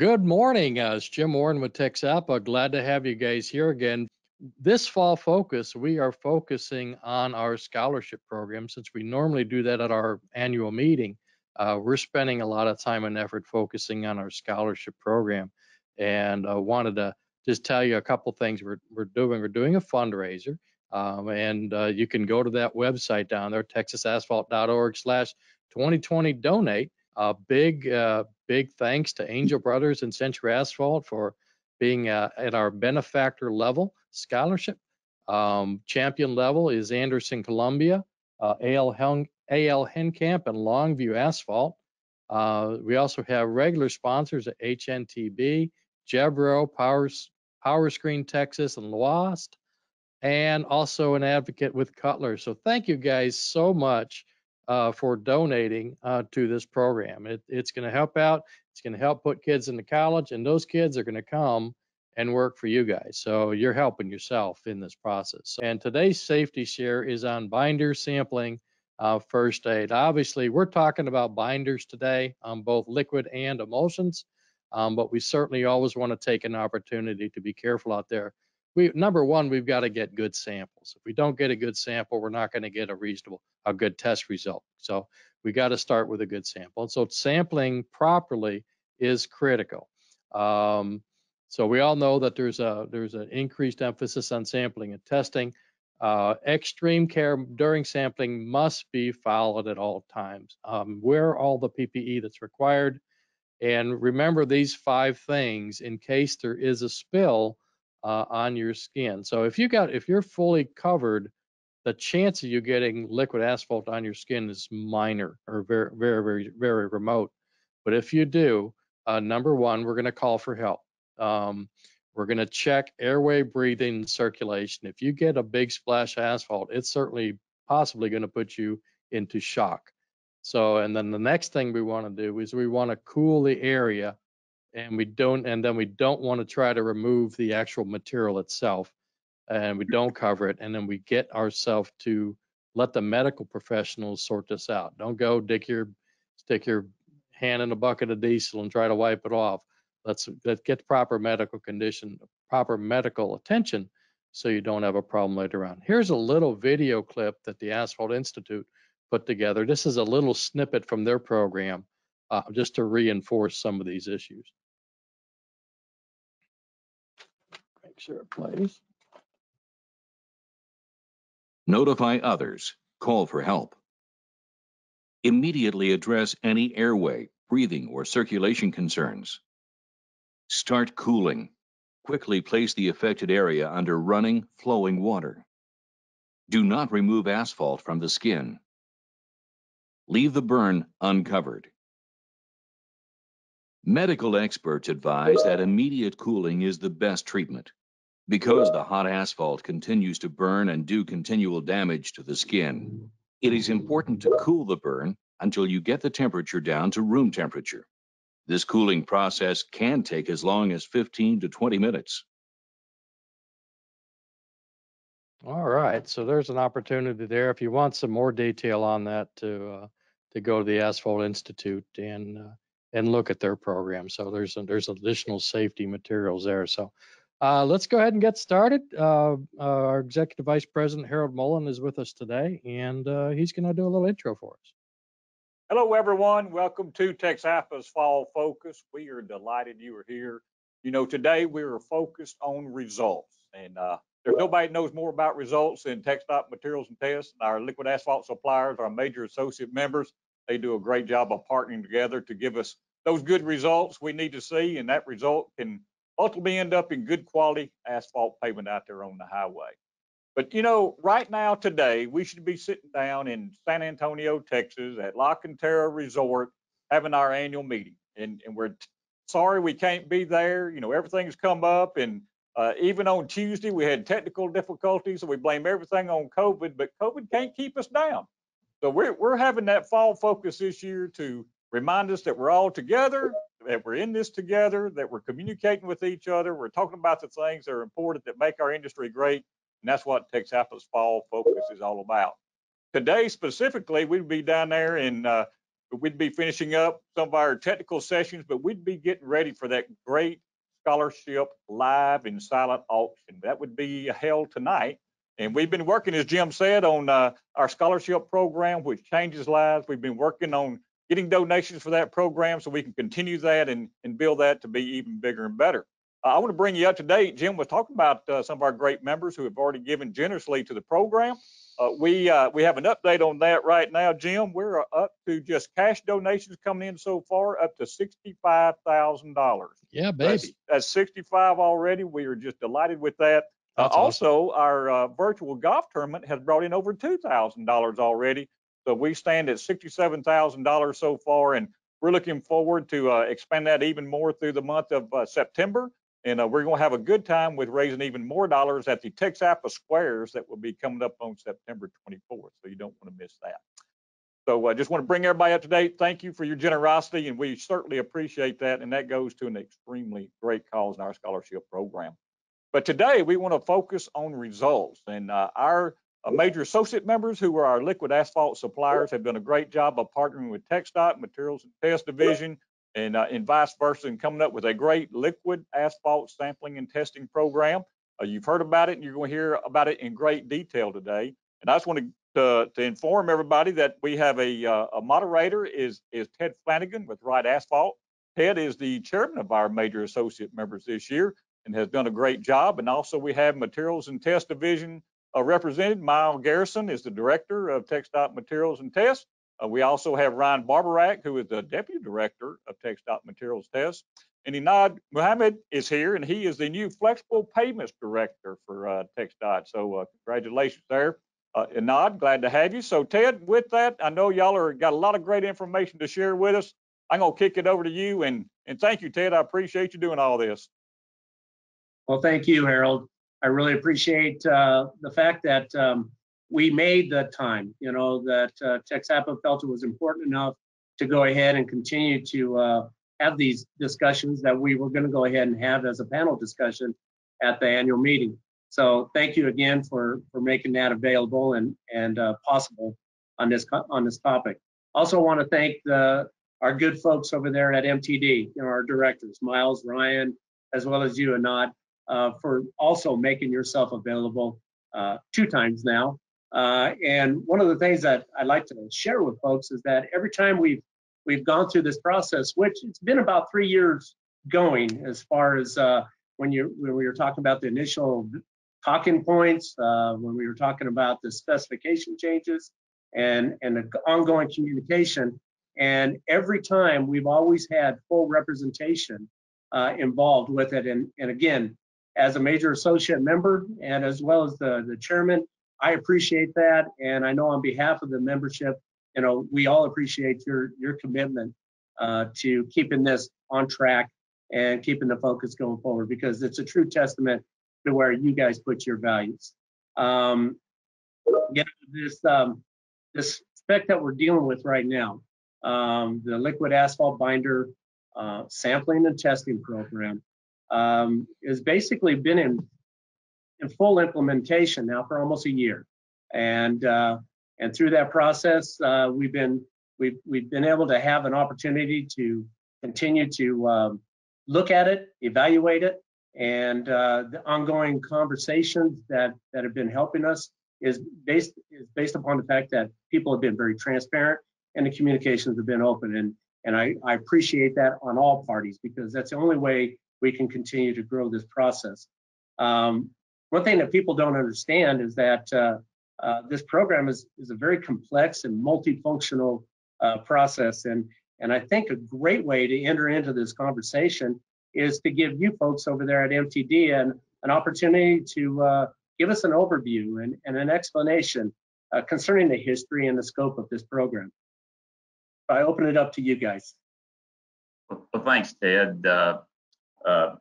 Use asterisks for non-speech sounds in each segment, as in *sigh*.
Good morning. Uh, it's Jim Warren with TexAPA. Glad to have you guys here again. This fall focus, we are focusing on our scholarship program. Since we normally do that at our annual meeting, uh, we're spending a lot of time and effort focusing on our scholarship program. And I uh, wanted to just tell you a couple things we're, we're doing. We're doing a fundraiser. Um, and uh, you can go to that website down there, texasasphalt.org slash 2020 donate. A big, uh, big thanks to Angel Brothers and Century Asphalt for being uh, at our benefactor level scholarship. Um, champion level is Anderson Columbia, uh, AL, Hen- AL Helmcamp, and Longview Asphalt. Uh, we also have regular sponsors at HNTB, Jebro, Power, Power Screen Texas, and Lost, and also an advocate with Cutler. So thank you guys so much uh, for donating uh, to this program. It, it's going to help out. It's going to help put kids into college, and those kids are going to come and work for you guys. So you're helping yourself in this process. And today's safety share is on binder sampling uh, first aid. Obviously, we're talking about binders today on both liquid and emulsions, um, but we certainly always want to take an opportunity to be careful out there we number one, we've got to get good samples. If we don't get a good sample, we're not going to get a reasonable, a good test result. So we got to start with a good sample. And so sampling properly is critical. Um, so we all know that there's a there's an increased emphasis on sampling and testing. Uh, extreme care during sampling must be followed at all times. Um, wear all the PPE that's required, and remember these five things in case there is a spill uh, on your skin. So if you got if you're fully covered, the chance of you getting liquid asphalt on your skin is minor or very very very very remote. But if you do, uh, number one, we're going to call for help. Um, we're going to check airway breathing circulation. If you get a big splash of asphalt, it's certainly possibly going to put you into shock. So, and then the next thing we want to do is we want to cool the area and we don't and then we don't want to try to remove the actual material itself and we don't cover it and then we get ourselves to let the medical professionals sort this out. Don't go dick your stick your hand in a bucket of diesel and try to wipe it off. Let's let's get proper medical condition proper medical attention so you don't have a problem later on. Here's a little video clip that the asphalt institute put together. This is a little snippet from their program uh, just to reinforce some of these issues Notify others. Call for help. Immediately address any airway, breathing, or circulation concerns. Start cooling. Quickly place the affected area under running, flowing water. Do not remove asphalt from the skin. Leave the burn uncovered. Medical experts advise that immediate cooling is the best treatment. Because the hot asphalt continues to burn and do continual damage to the skin, it is important to cool the burn until you get the temperature down to room temperature. This cooling process can take as long as 15 to 20 minutes. All right, so there's an opportunity there. If you want some more detail on that, to uh, to go to the Asphalt Institute and uh, and look at their program. So there's there's additional safety materials there. So uh, let's go ahead and get started. Uh, uh, our Executive Vice President Harold Mullen is with us today, and uh, he's going to do a little intro for us. Hello, everyone. Welcome to TexAPA's Fall Focus. We are delighted you are here. You know, today we are focused on results, and uh, there's nobody knows more about results than TxDOT Materials and Tests. Our liquid asphalt suppliers, our major associate members, they do a great job of partnering together to give us those good results we need to see, and that result can ultimately end up in good quality asphalt pavement out there on the highway. But you know, right now today, we should be sitting down in San Antonio, Texas at La Cantera Resort having our annual meeting. And, and we're sorry we can't be there. You know, everything's come up and uh, even on Tuesday, we had technical difficulties, so we blame everything on COVID, but COVID can't keep us down. So we're, we're having that fall focus this year to remind us that we're all together, that we're in this together, that we're communicating with each other, we're talking about the things that are important that make our industry great, and that's what TxAPA's Fall Focus is all about. Today, specifically, we'd be down there in uh, we'd be finishing up some of our technical sessions, but we'd be getting ready for that great scholarship live and silent auction. That would be held tonight. And we've been working, as Jim said, on uh, our scholarship program, which changes lives. We've been working on getting donations for that program so we can continue that and, and build that to be even bigger and better. Uh, I want to bring you up to date. Jim was talking about uh, some of our great members who have already given generously to the program. Uh, we uh, we have an update on that right now, Jim. We're up to just cash donations coming in so far, up to sixty-five thousand dollars. Yeah, baby. that's 65 already. We are just delighted with that. Uh, awesome. also, our uh, virtual golf tournament has brought in over $2,000 already. So we stand at $67,000 so far, and we're looking forward to uh, expand that even more through the month of uh, September. And uh, we're going to have a good time with raising even more dollars at the Texapa Squares that will be coming up on September 24th. So you don't want to miss that. So I just want to bring everybody up to date. Thank you for your generosity, and we certainly appreciate that. And that goes to an extremely great cause in our scholarship program. But today we want to focus on results, and uh, our uh, major associate members, who are our liquid asphalt suppliers, have done a great job of partnering with TxDOT Materials and Test Division, and uh, and vice versa, and coming up with a great liquid asphalt sampling and testing program. Uh, you've heard about it, and you're going to hear about it in great detail today. And I just want to to, to inform everybody that we have a, uh, a moderator is, is Ted Flanigan with Wright Asphalt. Ted is the chairman of our major associate members this year and has done a great job. And also we have Materials and Test Division uh, represented. Mile Garrison is the director of TxDOT Materials and Test. Uh, we also have Ryan Barborak, who is the deputy director of TxDOT Materials Test. And Enad Mahmoud is here, and he is the new flexible pavements director for uh. So uh, congratulations there. Uh, Inad, glad to have you. So Ted, with that, I know y'all are got a lot of great information to share with us. I'm gonna kick it over to you and and thank you, Ted. I appreciate you doing all this. Well, thank you, Harold. I really appreciate uh, the fact that um, we made the time, you know, that uh, Texapa felt it was important enough to go ahead and continue to uh, have these discussions that we were going to go ahead and have as a panel discussion at the annual meeting. So thank you again for for making that available and and uh, possible on this on this topic. Also want to thank the our good folks over there at MTD, you know, our directors, Miles, Ryan, as well as you, Enad, uh, for also making yourself available uh, two times now. Uh, and one of the things that I'd like to share with folks is that every time we've we've gone through this process, which it's been about three years going, as far as uh, when you when we were talking about the initial talking points, uh, when we were talking about the specification changes, and and the ongoing communication. And every time we've always had full representation uh, involved with it. And and again, as a major associate member and as well as the the chairman, I appreciate that. And I know on behalf of the membership, you know, we all appreciate your your commitment uh, to keeping this on track and keeping the focus going forward because it's a true testament to where you guys put your values. Um, yeah, this um, this spec that we're dealing with right now, um, the liquid asphalt binder uh, sampling and testing program, um, has basically been in in full implementation now for almost a year, and uh, and through that process, uh, we've been we've we've been able to have an opportunity to continue to um, look at it, evaluate it, and uh, the ongoing conversations that that have been helping us is based is based upon the fact that people have been very transparent and the communications have been open. And and I, I appreciate that on all parties because that's the only way we can continue to grow this process. Um, one thing that people don't understand is that uh, uh, this program is is a very complex and multifunctional uh, process and and I think a great way to enter into this conversation is to give you folks over there at MTD an, an opportunity to uh, give us an overview and, and an explanation uh, concerning the history and the scope of this program. I open it up to you guys. Well, thanks, Ted. Uh, uh,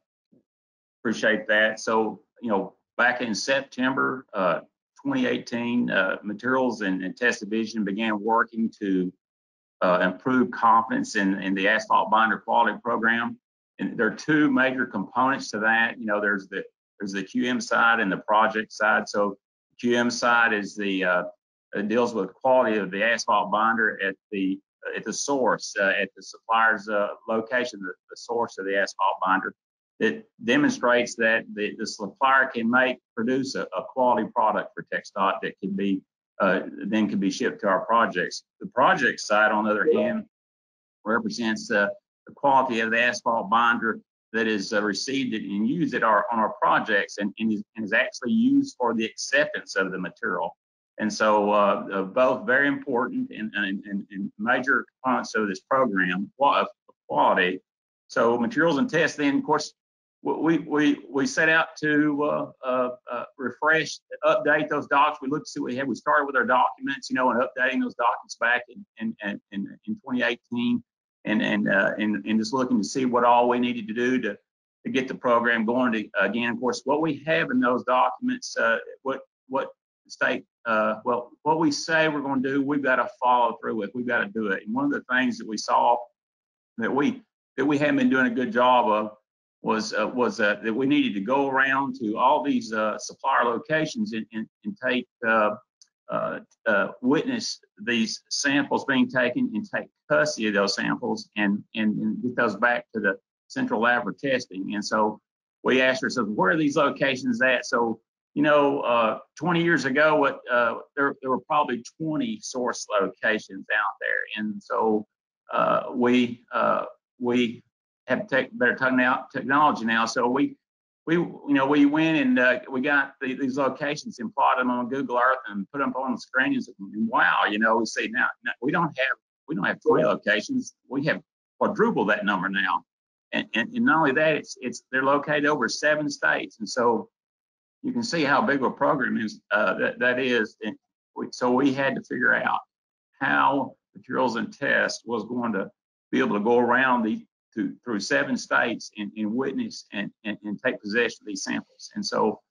appreciate that. So, you know, back in September uh, 2018, uh, Materials and, and Test Division began working to improve confidence in, in the asphalt binder quality program. And there are two major components to that. You know, there's the there's the QM side and the project side. So, QM side is the uh, deals with quality of the asphalt binder at the at the source, uh, at the supplier's uh, location, the, the source of the asphalt binder, that demonstrates that the, the supplier can make, produce a, a quality product for TxDOT that can be, uh, then can be shipped to our projects. The project side, on the other hand, represents uh, the quality of the asphalt binder that is uh, received and used at our, on our projects and, and, is, and is actually used for the acceptance of the material. And so uh, both very important and, and, and, and major components of this program, of quality. So materials and tests, then of course, we, we, we set out to uh, uh, uh, refresh, update those docs. We looked to see what we had. We started with our documents, you know, and updating those documents back in, in, in, in 2018 and, and, uh, and, and just looking to see what all we needed to do to, to get the program going to, again, of course, what we have in those documents, uh, what, what state, uh, well, what we say we're going to do, we've got to follow through with. We've got to do it. And one of the things that we saw that we that we haven't been doing a good job of was uh, was uh, that we needed to go around to all these uh, supplier locations and, and, and take uh, uh, witness these samples being taken and take custody of those samples and, and and get those back to the central lab for testing. And so we asked ourselves, where are these locations at? So you know, uh, 20 years ago, what uh, there, there were probably 20 source locations out there, and so uh, we uh, we have tech, better technology now. So we we you know we went and uh, we got the, these locations and plotted them on Google Earth and put them on the screen and, and wow, you know, we see now, now we don't have we don't have 20 locations, we have quadruple that number now. And, and, and not only that, it's it's they're located over seven states, and so you can see how big a program is uh, that that is. And we, so we had to figure out how materials and tests was going to be able to go around the to, through seven states and, and witness and, and, and, take possession of these samples. And so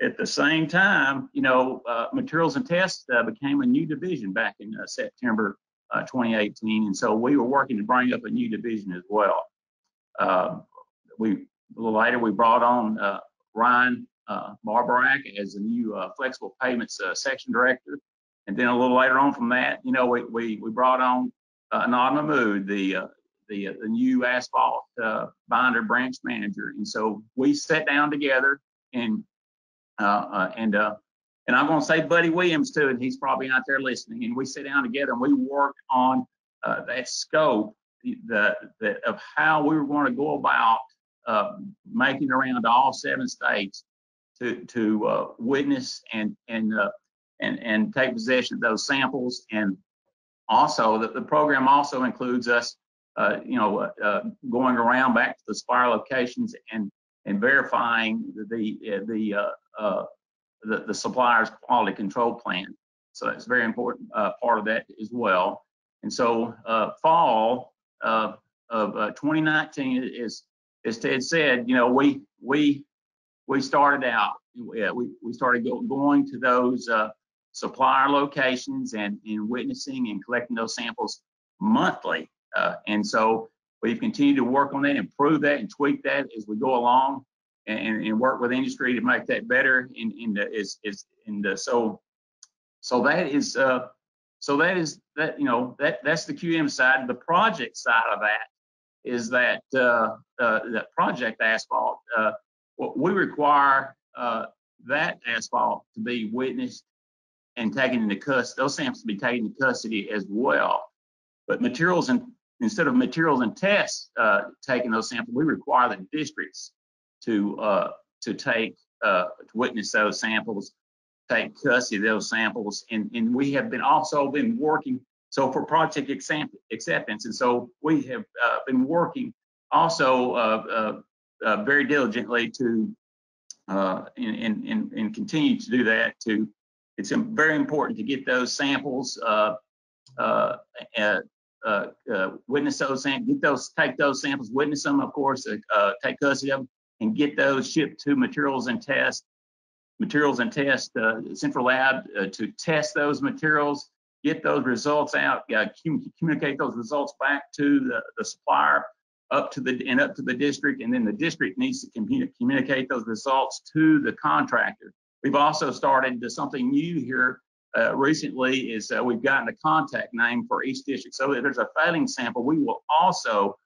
at the same time, you know, uh, materials and tests uh, became a new division back in uh, September uh, 2018. And so we were working to bring up a new division as well. Uh, we, a little later, we brought on uh, Ryan uh, Barborak as the new uh, flexible pavements uh, section director. And then a little later on from that, you know, we we, we brought on uh, Enad Mahmoud, the uh, the, uh, the new asphalt uh, binder branch manager. And so we sat down together and uh, and and I'm going to say Buddy Williams too, and he's probably out there listening. And we sat down together and we worked on that scope the, the, of how we were going to go about making around all seven states to to uh, witness and and uh, and and take possession of those samples. And also, the, the program also includes us, uh, you know, uh, uh, going around back to the supplier locations and and verifying the the uh, the, the supplier's quality control plan. So that's a very important part of that as well. And so fall of 2019 is, as Ted said, you know, we we we started out, we, we started go, going to those uh, supplier locations and, and witnessing and collecting those samples monthly. Uh, and so we've continued to work on that, improve that, and tweak that as we go along, and, and work with industry to make that better. In in the is is in the so so that is uh so that is that you know that that's the QM side. The project side of that is that uh, uh that project asphalt. Uh, we require uh, that asphalt to be witnessed and taken into custody, those samples to be taken into custody as well. But materials and instead of materials and tests uh, taking those samples, we require the districts to uh, to take uh, to witness those samples, take custody of those samples, and and we have been also been working so for project acceptance, and so we have uh, been working also uh, uh, uh, very diligently to uh, and, and, and continue to do that. To it's very important to get those samples, uh, uh, uh, uh witness those, samples, get those, take those samples, witness them, of course, take custody of them, and get those shipped to materials and test, materials and test central lab to test those materials, get those results out, communicate those results back to the, the supplier up to the and up to the district, and then the district needs to communi- communicate those results to the contractor. We've also started to something new here uh, recently is uh, we've gotten a contact name for each district. So if there's a failing sample, we will also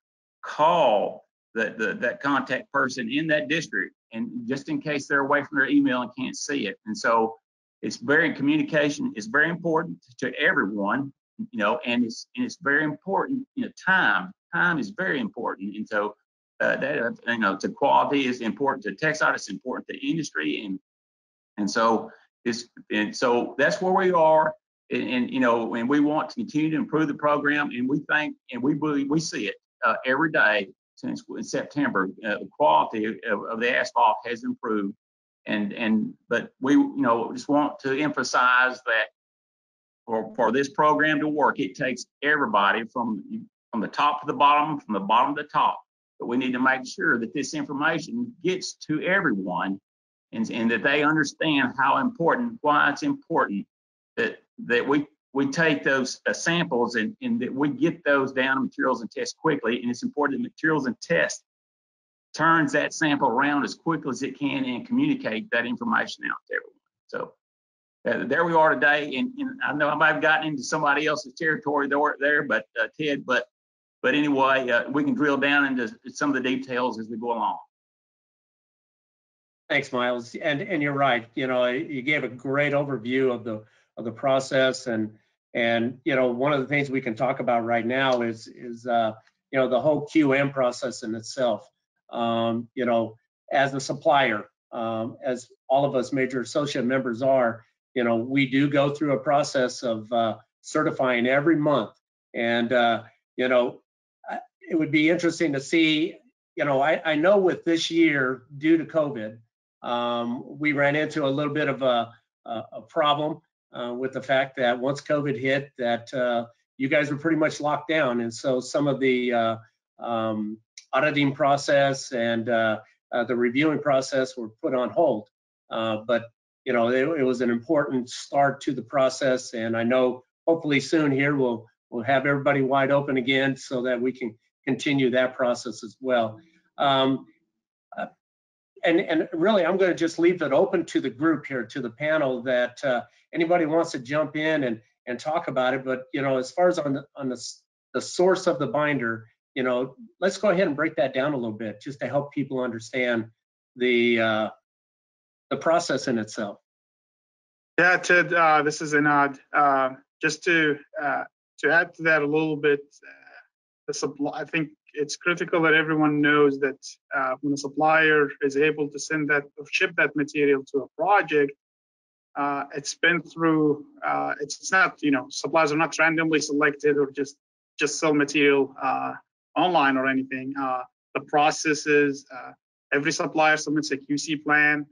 call that the, that contact person in that district, and just in case they're away from their email and can't see it. And so it's very communication is very important to everyone, you know, and it's and it's very important. You know, time time is very important, and so uh, that you know, to quality is important to TxDOT. It's important to industry, and and so it's and so that's where we are. And, and you know, and we want to continue to improve the program, and we think and we believe we see it uh, every day since in September. Uh, the quality of, of the asphalt has improved, and and but we you know just want to emphasize that for for this program to work, it takes everybody from from the top to the bottom, from the bottom to the top. But we need to make sure that this information gets to everyone and, and that they understand how important, why it's important that that we we take those uh, samples and, and that we get those down to materials and test quickly. And it's important that materials and test turns that sample around as quickly as it can and communicate that information out to everyone. So uh, there we are today. And, and, I know I might have gotten into somebody else's territory there, there but uh, Ted, but but anyway, uh, we can drill down into some of the details as we go along. Thanks, Miles. And and you're right. You know, you gave a great overview of the of the process and and you know one of the things we can talk about right now is is uh, you know the whole QM process in itself. Um, you know, as a supplier, um, as all of us major associate members are, you know, we do go through a process of uh, certifying every month, and uh, you know, it would be interesting to see. You know, I, I know with this year due to COVID, um, we ran into a little bit of a, a, a problem uh, with the fact that once COVID hit, that uh, you guys were pretty much locked down, and so some of the uh, um, auditing process and uh, uh, the reviewing process were put on hold. Uh, but you know, it, it, was an important start to the process, and I know hopefully soon here we'll we'll have everybody wide open again so that we can continue that process as well. Um, and, and really, I'm going to just leave it open to the group here, to the panel, that uh, anybody wants to jump in and and talk about it. But you know, as far as on the on the the source of the binder, you know, let's go ahead and break that down a little bit, just to help people understand the uh, the process in itself. Yeah, Ted, uh, this is Enad. Uh, just to uh, to add to that a little bit, uh, the supply. I think it's critical that everyone knows that uh, when a supplier is able to send that or ship that material to a project, uh, it's been through. Uh, it's, it's, not you know suppliers are not randomly selected or just just sell material uh, online or anything. Uh, the process is uh, every supplier submits a QC plan.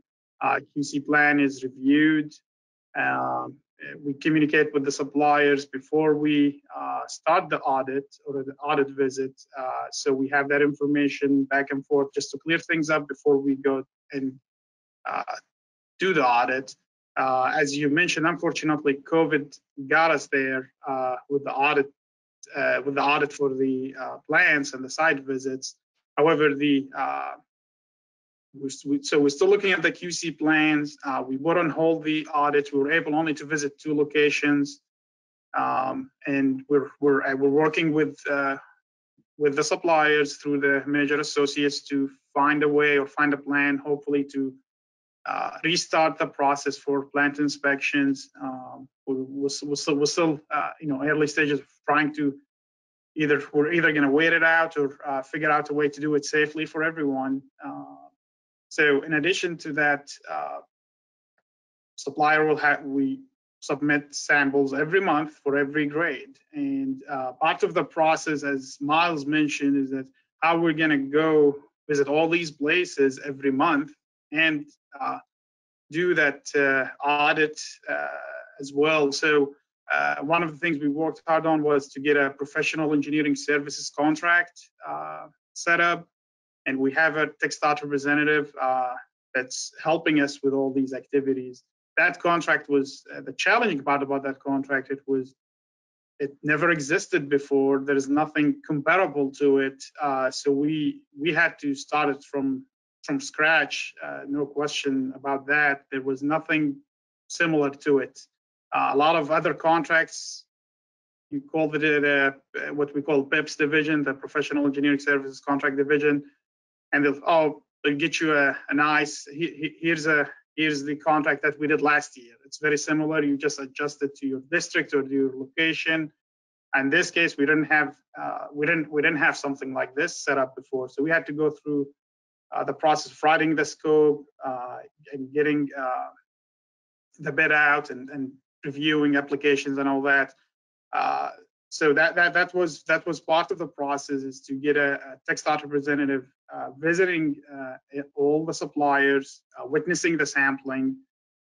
QC plan is reviewed. Um, we communicate with the suppliers before we uh, start the audit or the audit visit. Uh, so we have that information back and forth just to clear things up before we go and uh, do the audit. Uh, as you mentioned, unfortunately, COVID got us there uh, with the audit, uh, with the audit for the plants and the site visits. However, the so we're still looking at the QC plans. Uh, we on hold the audit. We were able only to visit two locations, um, and we're we're uh, we're working with uh, with the suppliers through the major associates to find a way or find a plan, hopefully to uh, restart the process for plant inspections. Um, we're, we're, still, we're still uh, you know early stages of trying to either we're either going to wait it out or uh, figure out a way to do it safely for everyone. So in addition to that, uh, supplier will have, we submit samples every month for every grade. And uh, part of the process, as Miles mentioned, is that how we're gonna go visit all these places every month and uh, do that uh, audit uh, as well. So uh, one of the things we worked hard on was to get a professional engineering services contract set up and we have a TxDOT representative uh, that's helping us with all these activities. That contract was uh, the challenging part about that contract. It was it never existed before. There is nothing comparable to it. Uh, so we we had to start it from from scratch. Uh, no question about that. There was nothing similar to it. Uh, a lot of other contracts, you call it uh, what we call PEPS division, the Professional Engineering Services Contract Division, and they'll oh they'll get you a, a nice he, he, here's a here's the contract that we did last year. It's very similar. You just adjust it to your district or your location. In this case, we didn't have uh, we didn't we didn't have something like this set up before, so we had to go through uh, the process of writing the scope uh, and getting uh, the bid out and, and reviewing applications and all that. Uh, so that that that was that was part of the process is to get a, a TxDOT representative uh, visiting uh, all the suppliers, uh, witnessing the sampling,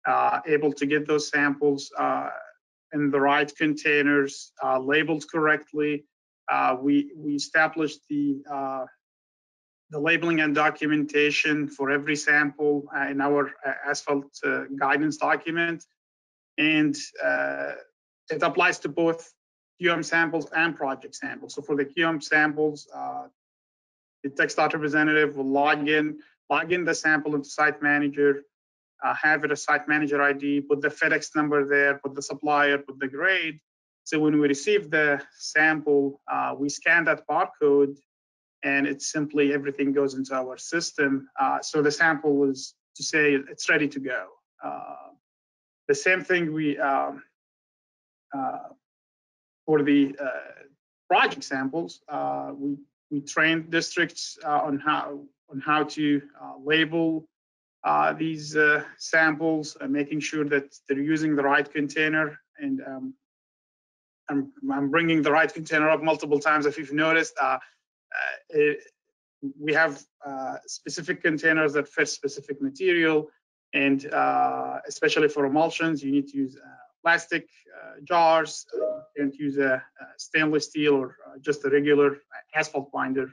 uh, able to get those samples uh, in the right containers, labeled correctly. we we established the the labeling and documentation for every sample in our asphalt guidance document, and it applies to both QM samples and project samples. So for the QM samples, uh, the TxDOT representative will log in, log in the sample into Site Manager, uh, have it a Site Manager ID, put the FedEx number there, put the supplier, put the grade. So when we receive the sample, uh, we scan that barcode, and it's simply everything goes into our system. Uh, so the sample is to say it's ready to go. Uh, the same thing we um, uh, for the uh, project samples, we we trained districts uh, on how on how to label these samples, making sure that they're using the right container. And um, I'm, I'm bringing the right container up multiple times. If you've noticed, it, we have uh, specific containers that fit specific material and uh, especially for emulsions you need to use uh, plastic uh, jars. Uh, you can't use a, a, stainless steel or uh, just a regular asphalt binder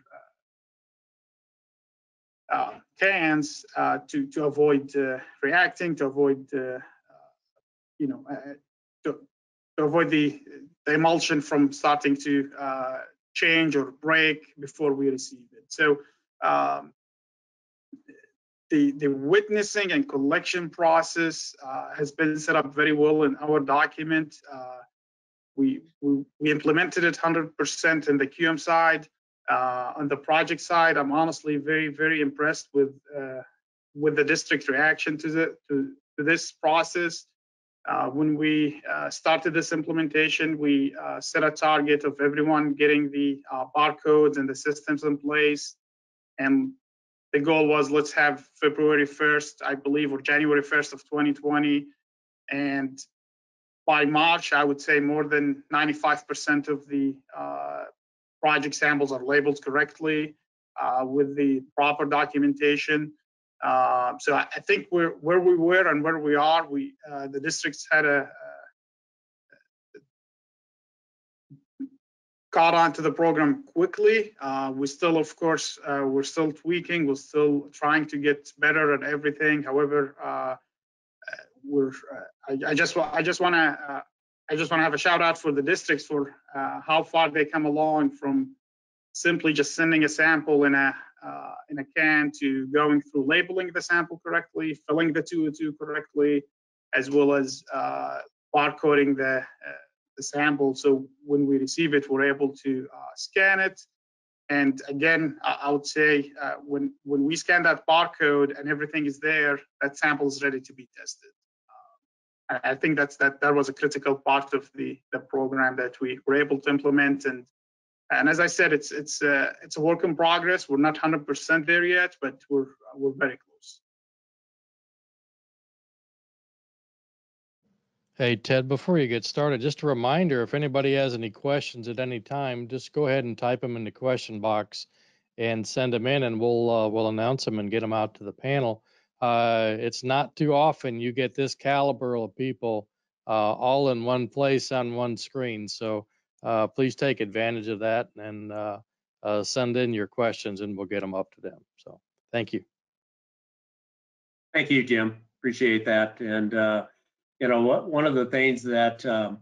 uh, uh, cans uh, to to avoid reacting, to avoid you know to, to avoid the, the emulsion from starting to change or break before we receive it. So um, the, the witnessing and collection process uh, has been set up very well in our document. Uh, we, we, implemented it 100% in the QM side. Uh, on the project side, I'm honestly very, very impressed with uh, with the district's reaction to, the, to, to this process. Uh, when we uh, started this implementation, we set a target of everyone getting the barcodes and the systems in place. And the goal was let's have February 1st, I believe, or January 1st of 2020. And by March, I would say more than 95% of the uh, project samples are labeled correctly uh, with the proper documentation. Uh, so I, I, think we're where we were and where we are. We uh, the districts had a, caught on to the program quickly. Uh, we still, of course, uh, we're still tweaking. We're still trying to get better at everything. However, uh, we're. Uh, I, I, just I just want to uh, I just want to have a shout out for the districts for uh, how far they come along from simply just sending a sample in a in a can to going through labeling the sample correctly, filling the 202 correctly, as well as barcoding the the sample. So when we receive it, we're able to uh, scan it. And again, I, I would say uh, when when we scan that barcode and everything is there, that sample is ready to be tested. I think that's that that was a critical part of the the program that we were able to implement. And and as I said, it's it's uh, it's a work in progress. We're not 100% there yet, but we're we're very close. Hey, Ted, before you get started, just a reminder, if anybody has any questions at any time, just go ahead and type them in the question box and send them in and we'll, uh, we'll announce them and get them out to the panel. Uh, it's not too often you get this caliber of people, uh, all in one place on one screen. So, uh, please take advantage of that and, uh, uh, send in your questions and we'll get them up to them. So, thank you. Thank you, Jim. Appreciate that. And, uh, you know, one of the things that, um,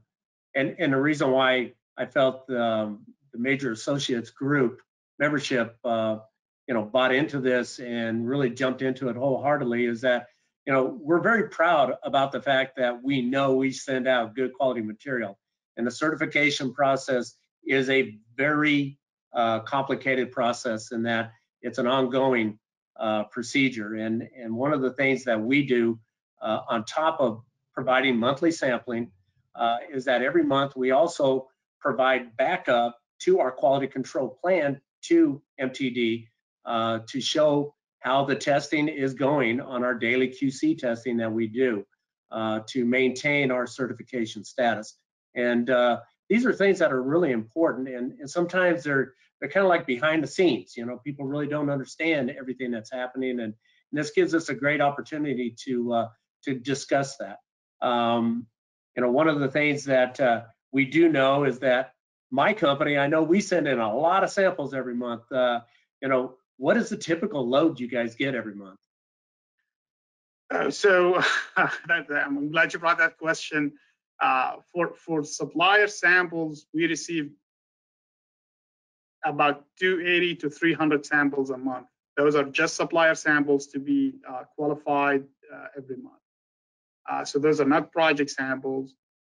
and, and the reason why I felt um, the major associates group membership, you know, bought into this and really jumped into it wholeheartedly is that, you know, we're very proud about the fact that we know we send out good quality material. And the certification process is a very uh, complicated process in that it's an ongoing uh, procedure. And, and one of the things that we do uh, on top of providing monthly sampling uh, is that every month we also provide backup to our quality control plan to MTD uh, to show how the testing is going on our daily QC testing that we do uh, to maintain our certification status. And uh, these are things that are really important and, and sometimes they're they're kind of like behind the scenes you know people really don't understand everything that's happening and, and this gives us a great opportunity to uh, to discuss that um, you know one of the things that uh, we do know is that my company i know we send in a lot of samples every month uh, you know what is the typical load you guys get every month Uh, so *laughs* that, I'm glad you brought that question. Uh, for for supplier samples, we receive about 280 to 300 samples a month. Those are just supplier samples to be uh, qualified uh, every month. Uh, so those are not project samples.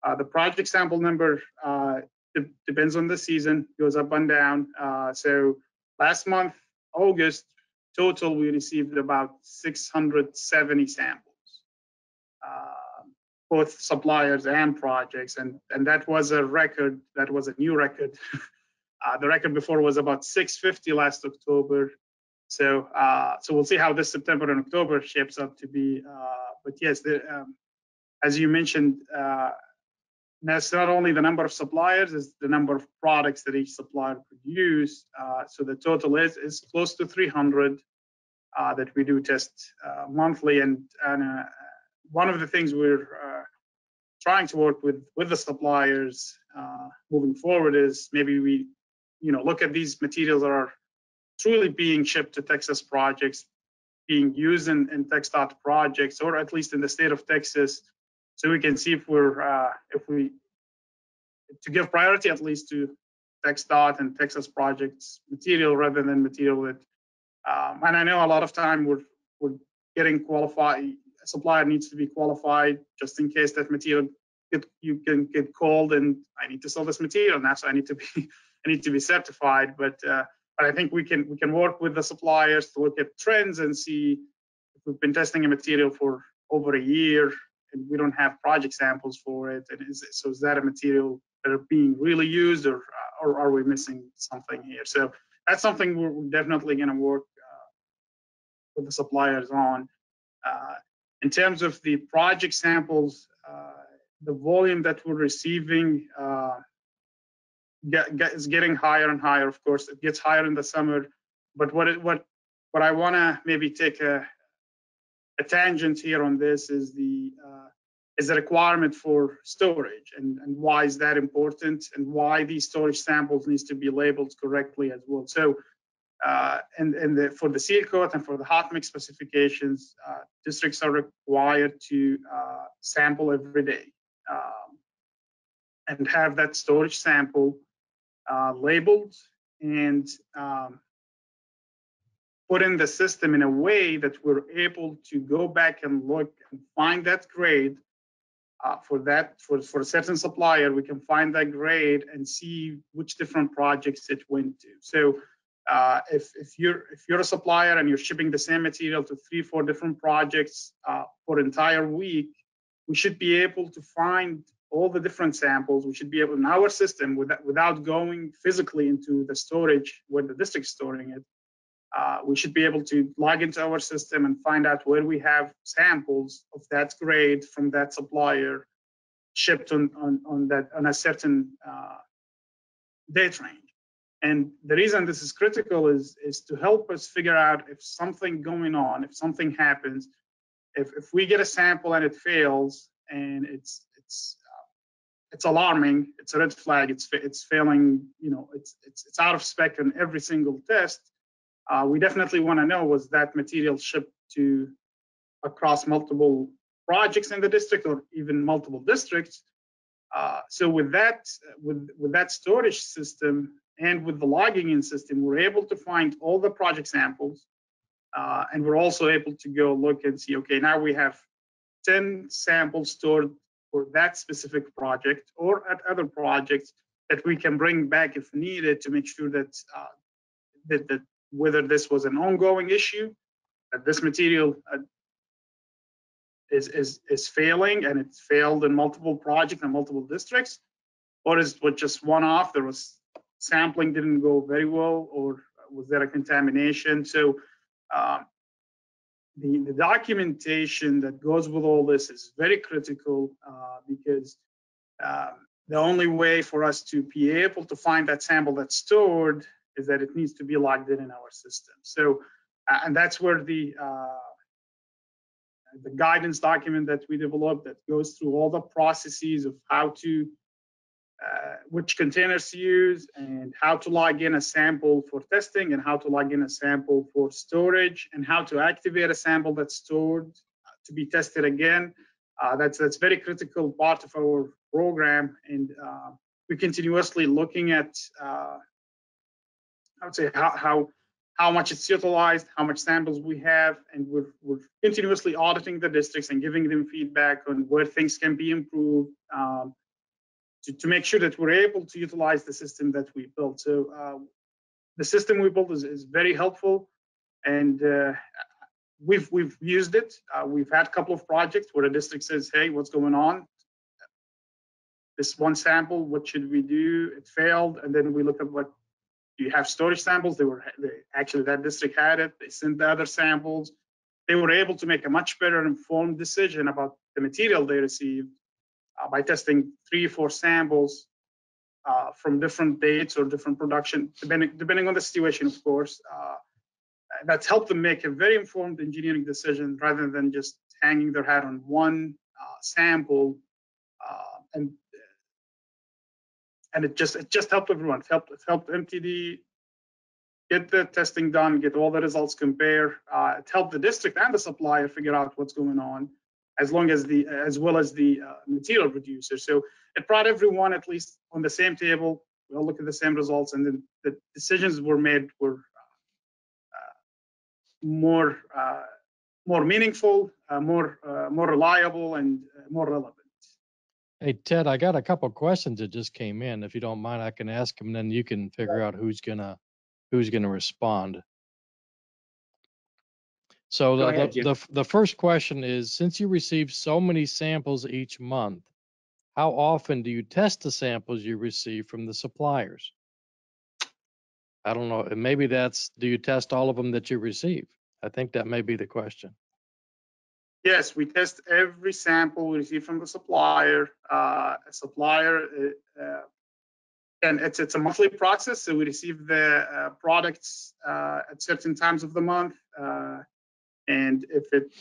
Uh, the project sample number de- depends on the season, goes up and down. So last month, August, total we received about 670 samples, uh, both suppliers and projects, and and that was a record. That was a new record. *laughs* uh, the record before was about 650 last October. So uh, so we'll see how this September and October shapes up to be. Uh, but yes, the, um, as you mentioned. Uh, that's not only the number of suppliers, it's the number of products that each supplier produce. Uh, so the total is is close to 300 uh, that we do test uh, monthly. And, and uh, one of the things we're uh, trying to work with with the suppliers uh, moving forward is maybe we, you know, look at these materials that are truly being shipped to Texas projects, being used in, in TxDOT projects, or at least in the state of Texas, so we can see if we're uh, if we to give priority at least to TxDOT and Texas projects material rather than material that um, and I know a lot of time we're we're getting qualified a supplier needs to be qualified just in case that material get, you can get called and I need to sell this material now so I need to be *laughs* I need to be certified. But uh, but I think we can we can work with the suppliers to look at trends and see if we've been testing a material for over a year and we don't have project samples for it. And is, so is that a material that are being really used or, or are we missing something here? So that's something we're definitely going to work uh, with the suppliers on. Uh, in terms of the project samples, uh, the volume that we're receiving uh, get, get, is getting higher and higher. Of course, it gets higher in the summer. But what it, what what I want to maybe take a a tangent here on this is the uh, is the requirement for storage and, and why is that important and why these storage samples needs to be labeled correctly as well. So uh, and, and the, for the seal coat and for the hot mix specifications, uh, districts are required to uh, sample every day um, and have that storage sample uh, labeled and um, put in the system in a way that we're able to go back and look and find that grade uh, for that for, for a certain supplier we can find that grade and see which different projects it went to. So uh, if, if you're if you're a supplier and you're shipping the same material to three four different projects uh, for an entire week we should be able to find all the different samples. We should be able in our system without, without going physically into the storage where the district's storing it uh, we should be able to log into our system and find out where we have samples of that grade from that supplier shipped on, on, on that on a certain uh, date range. And the reason this is critical is, is to help us figure out if something going on, if something happens, if, if we get a sample and it fails and it's it's uh, it's alarming, it's a red flag, it's it's failing, you know, it's it's it's out of spec on every single test uh, we definitely want to know was that material shipped to across multiple projects in the district or even multiple districts. Uh, so with that, with, with that storage system and with the logging in system, we're able to find all the project samples. Uh, and we're also able to go look and see, okay, now we have 10 samples stored for that specific project or at other projects that we can bring back if needed to make sure that, uh, that, that whether this was an ongoing issue, that this material uh, is, is, is failing and it's failed in multiple projects and multiple districts, or is it just one off? There was sampling didn't go very well, or was there a contamination? So uh, the, the documentation that goes with all this is very critical uh, because um, the only way for us to be able to find that sample that's stored is that it needs to be logged in in our system. So, uh, and that's where the uh, the guidance document that we developed that goes through all the processes of how to uh, which containers to use and how to log in a sample for testing and how to log in a sample for storage and how to activate a sample that's stored to be tested again. Uh, that's that's very critical part of our program, and uh, we're continuously looking at uh, I would say how, how how much it's utilized, how much samples we have, and we're, we're continuously auditing the districts and giving them feedback on where things can be improved um, to, to make sure that we're able to utilize the system that we built. So uh, the system we built is, is very helpful, and uh, we've we've used it. Uh, we've had a couple of projects where the district says, "Hey, what's going on?" This one sample, what should we do? It failed, and then we look at what you have storage samples. They were they, actually that district had it. They sent the other samples. They were able to make a much better informed decision about the material they received uh, by testing three or four samples uh, from different dates or different production, depending depending on the situation, of course. Uh, that's helped them make a very informed engineering decision rather than just hanging their hat on one uh, sample uh, and and it just it just helped everyone. It helped it helped MTD get the testing done, get all the results compare. Uh, it helped the district and the supplier figure out what's going on, as long as the as well as the uh, material producer. So it brought everyone at least on the same table. We all look at the same results, and then the decisions were made were uh, more uh, more meaningful, uh, more uh, more reliable, and more relevant. Hey, Ted, I got a couple questions that just came in. If you don't mind, I can ask them, and then you can figure out who's gonna, who's gonna respond. So Go the, ahead, the, Jim. the, the first question is, since you receive so many samples each month, how often do you test the samples you receive from the suppliers? I don't know, maybe that's, do you test all of them that you receive? I think that may be the question. Yes, we test every sample we receive from the supplier. Uh, a supplier, uh, uh, and it's it's a monthly process. So we receive the uh, products uh, at certain times of the month, uh, and if it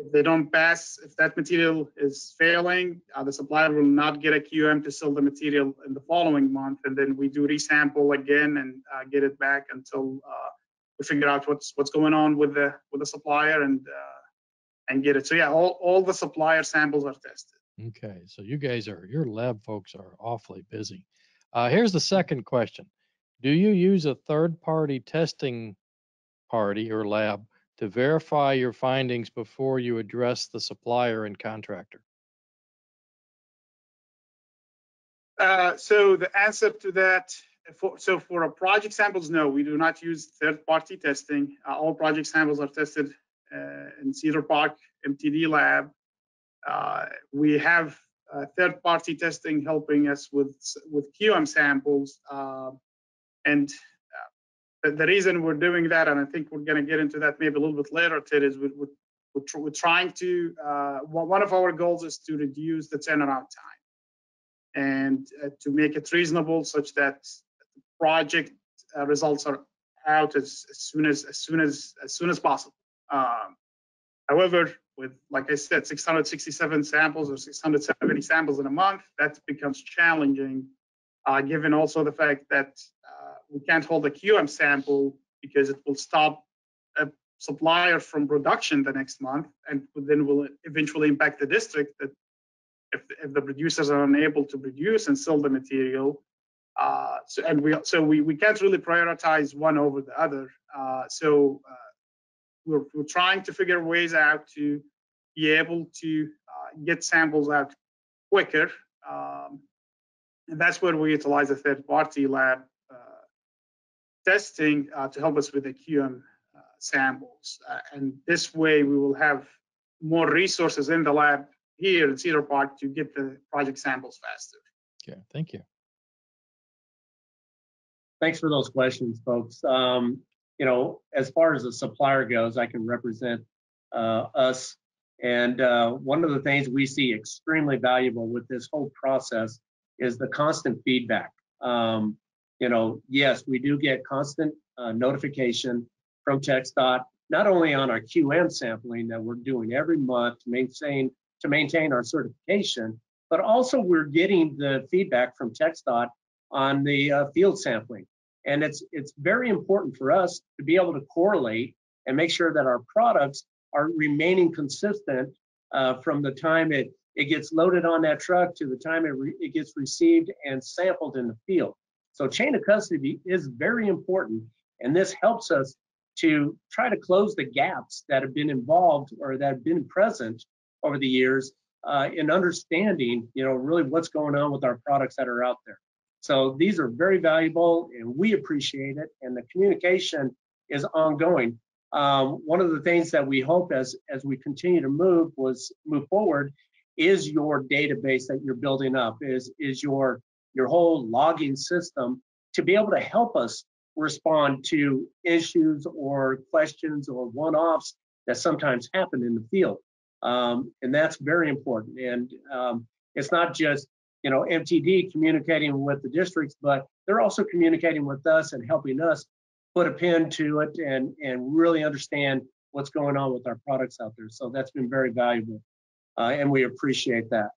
if they don't pass, if that material is failing, the supplier will not get a QM to sell the material in the following month, and then we do resample again and get it back until we figure out what's what's going on with the with the supplier and. Uh, and get it. So yeah, all, all the supplier samples are tested. Okay, so you guys are, your lab folks are awfully busy. Uh, here's the second question. Do you use a third-party testing party or lab to verify your findings before you address the supplier and contractor? Uh, so the answer to that, for, so for our project samples, no, we do not use third-party testing. Uh, all project samples are tested in Cedar Park MTD lab. Uh, we have uh, third-party testing helping us with with QM samples, uh, and uh, the, reason we're doing that, and I think we're going to get into that maybe a little bit later, Ted, is we, we, we're, tr- we're trying to uh, one one of our goals is to reduce the turnaround time and uh, to make it reasonable such that project uh, results are out as, as soon as as soon as as soon as possible. Um, however, with like I said, 667 samples or 670 samples in a month, that becomes challenging, uh, given also the fact that uh, we can't hold a QM sample because it will stop a supplier from production the next month, and then will eventually impact the district that if, if the producers are unable to produce and sell the material. Uh, so and we so we, we can't really prioritize one over the other. Uh, so uh, we're, we're trying to figure ways out to be able to uh, get samples out quicker. Um, and that's where we utilize a third party lab uh, testing uh, to help us with the QM uh, samples. Uh, and this way we will have more resources in the lab here in Cedar Park to get the project samples faster. Okay, thank you. Thanks for those questions, folks. Um, you know, as far as the supplier goes, I can represent uh, us. And uh, one of the things we see extremely valuable with this whole process is the constant feedback. Um, you know, yes, we do get constant uh, notification from TxDOT, not only on our QM sampling that we're doing every month to maintain to maintain our certification, but also we're getting the feedback from TxDOT on the uh, field sampling. And it's it's very important for us to be able to correlate and make sure that our products are remaining consistent uh, from the time it it gets loaded on that truck to the time it, re- it gets received and sampled in the field. So chain of custody is very important, and this helps us to try to close the gaps that have been involved or that have been present over the years uh, in understanding, you know, really what's going on with our products that are out there. So these are very valuable, and we appreciate it. And the communication is ongoing. Um, one of the things that we hope as as we continue to move was move forward is your database that you're building up is is your your whole logging system to be able to help us respond to issues or questions or one-offs that sometimes happen in the field um, and that's very important and um, it's not just you know mtd communicating with the districts but they're also communicating with us and helping us put a pin to it and and really understand what's going on with our products out there so that's been very valuable uh, and we appreciate that.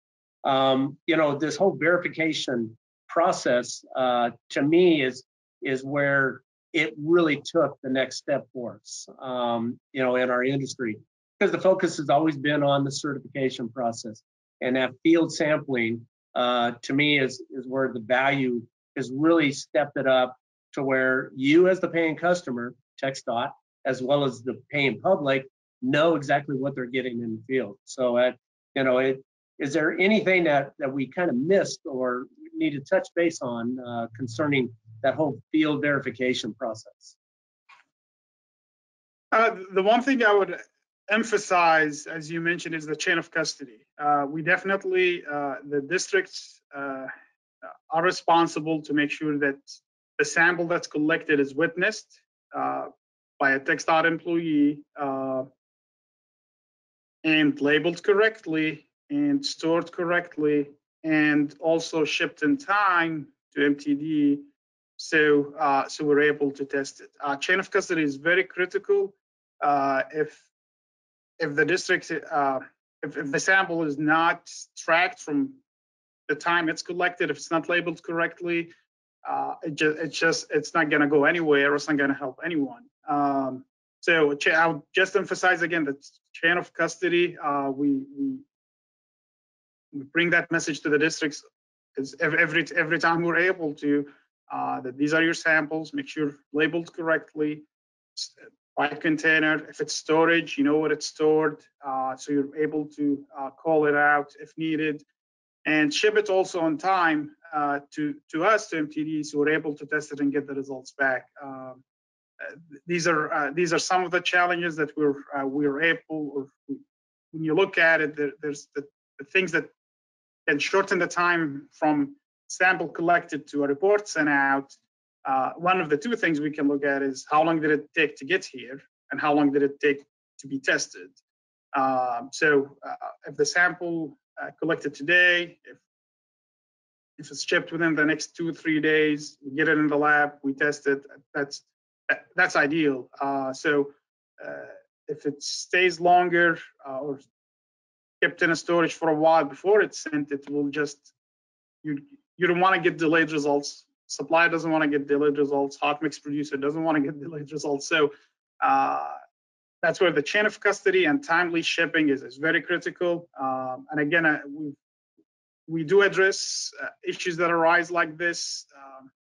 Um, you know, this whole verification process uh, to me is is where it really took the next step for us. Um, you know, in our industry because the focus has always been on the certification process and that field sampling uh, to me is is where the value has really stepped it up to where you as the paying customer, TxDOT, as well as the paying public, know exactly what they're getting in the field. So at you know, it, is there anything that, that we kind of missed or need to touch base on uh, concerning that whole field verification process? Uh, the one thing I would emphasize, as you mentioned, is the chain of custody. Uh, we definitely, uh, the districts uh, are responsible to make sure that the sample that's collected is witnessed uh, by a TxDOT employee and labeled correctly and stored correctly and also shipped in time to MTD. So, uh, so we're able to test it. Uh, chain of custody is very critical. Uh, if if the district, uh, if, if the sample is not tracked from the time it's collected, if it's not labeled correctly, uh, it just it's just it's not going to go anywhere. It's not going to help anyone. Um, so I'll just emphasize again the chain of custody. Uh, we, we, we bring that message to the districts every every time we're able to. Uh, that these are your samples. Make sure labeled correctly. Right container. If it's storage, you know where it's stored, uh, so you're able to uh, call it out if needed, and ship it also on time uh, to to us to MTD, so we're able to test it and get the results back. Um, these are uh, these are some of the challenges that we're uh, we're able or when you look at it there, there's the, the, things that can shorten the time from sample collected to a report sent out uh, one of the two things we can look at is how long did it take to get here and how long did it take to be tested um, so uh, if the sample uh, collected today if if it's shipped within the next two three days we get it in the lab we test it that's that's ideal. Uh, so uh, if it stays longer uh, or kept in a storage for a while before it's sent, it will just you you don't want to get delayed results. Supplier doesn't want to get delayed results. Hot mix producer doesn't want to get delayed results. So uh, that's where the chain of custody and timely shipping is, is very critical. Um, and again, uh, we we do address uh, issues that arise like this. Um,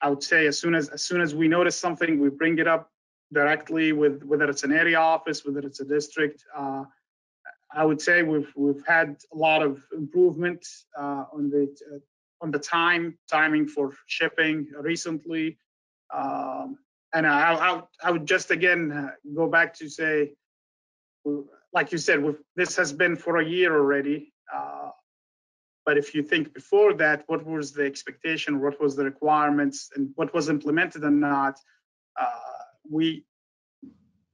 I would say as soon as as soon as we notice something, we bring it up directly with whether it's an area office, whether it's a district. Uh, I would say we've we've had a lot of improvement uh, on the uh, on the time timing for shipping recently. Um, and I, I, I would just again uh, go back to say, like you said, this has been for a year already. Uh, but if you think before that, what was the expectation, what was the requirements, and what was implemented and not, uh, we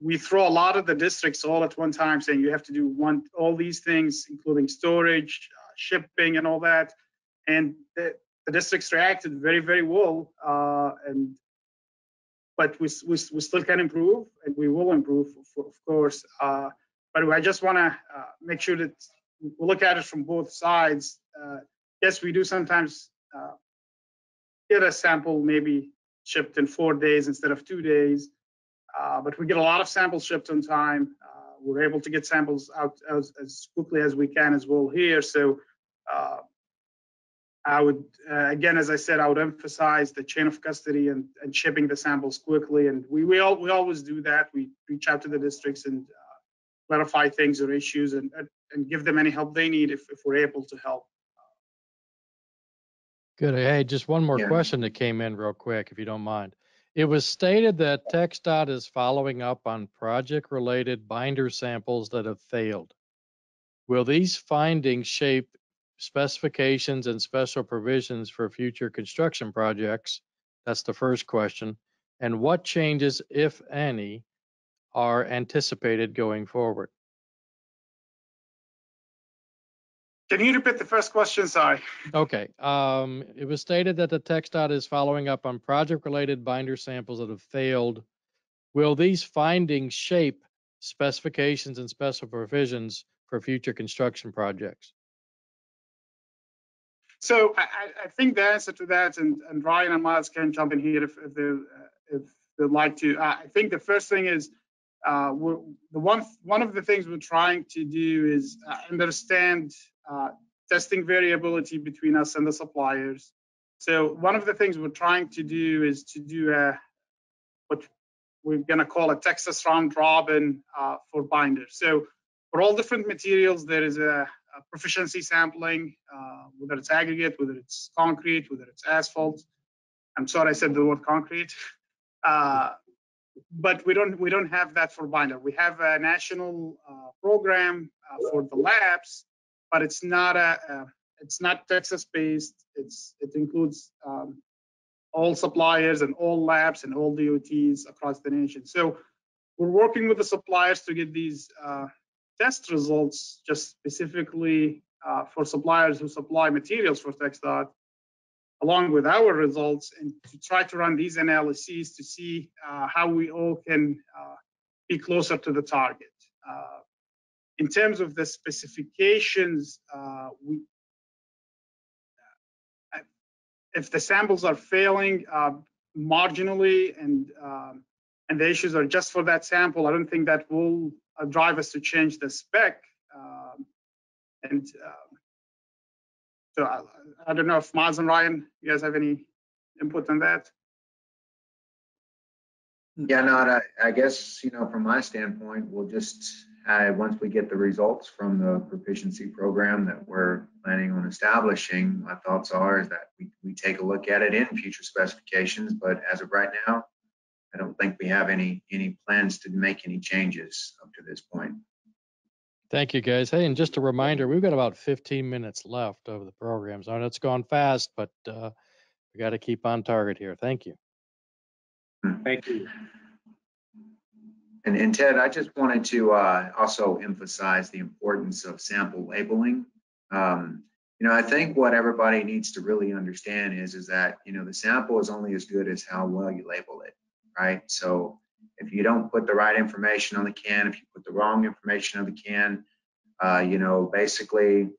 we throw a lot of the districts all at one time, saying you have to do one all these things, including storage, uh, shipping, and all that. And the, the districts reacted very, very well, uh, and but we, we, we still can improve and we will improve, of course. Uh, but I just want to uh, make sure that we look at it from both sides. Uh, yes, we do sometimes uh, get a sample maybe shipped in four days instead of two days, uh, but we get a lot of samples shipped on time. Uh, we're able to get samples out as, as, quickly as we can as well here. So I would, uh, again, as I said, I would emphasize the chain of custody and, and shipping the samples quickly. And we, we, all, we always do that. We reach out to the districts and uh, clarify things or issues and, and give them any help they need if, if we're able to help. Good. Hey, just one more Yeah. question that came in real quick, if you don't mind. It was stated that TxDOT is following up on project-related binder samples that have failed. Will these findings shape specifications and special provisions for future construction projects? That's the first question. And what changes, if any, are anticipated going forward? Can you repeat the first question? Sorry. Okay, um, it was stated that the TxDOT is following up on project-related binder samples that have failed. Will these findings shape specifications and special provisions for future construction projects? So I, I think the answer to that, and, and Ryan and Miles can jump in here if, if they if they'd like to. I think the first thing is uh, the one one of the things we're trying to do is uh, understand uh, testing variability between us and the suppliers. So one of the things we're trying to do is to do a what we're going to call a Texas round robin uh, for binders. So for all different materials, there is a proficiency sampling, uh, whether it's aggregate, whether it's concrete, whether it's asphalt. I'm sorry I said the word concrete. *laughs* Uh, but we don't we don't have that for binder. We have a national uh, program uh, for the labs, but it's not a, a it's not Texas based. It's it includes um, all suppliers and all labs and all DOTs across the nation. So we're working with the suppliers to get these uh, test results just specifically uh, for suppliers who supply materials for TxDOT, along with our results, and to try to run these analyses to see uh, how we all can uh, be closer to the target. Uh, in terms of the specifications, uh, we uh, if the samples are failing marginally and um, and the issues are just for that sample, I don't think that will uh, drive us to change the spec. Um, and um, so I, I, don't know if Miles and Ryan, you guys have any input on that? Yeah, no, I, I guess, you know, from my standpoint, we'll just, uh, once we get the results from the proficiency program that we're planning on establishing, my thoughts are is that we, we take a look at it in future specifications, but as of right now, I don't think we have any any plans to make any changes up to this point. Thank you, guys. Hey, and just a reminder, we've got about 15 minutes left of the program. So it's gone fast, but uh, we got to keep on target here. Thank you. Thank you. And, and Ted, I just wanted to uh, also emphasize the importance of sample labeling. Um, you know, I think what everybody needs to really understand is, is that, you know, the sample is only as good as how well you label it right? So if you don't put the right information on the can, if you put the wrong information on the can, uh, you know, basically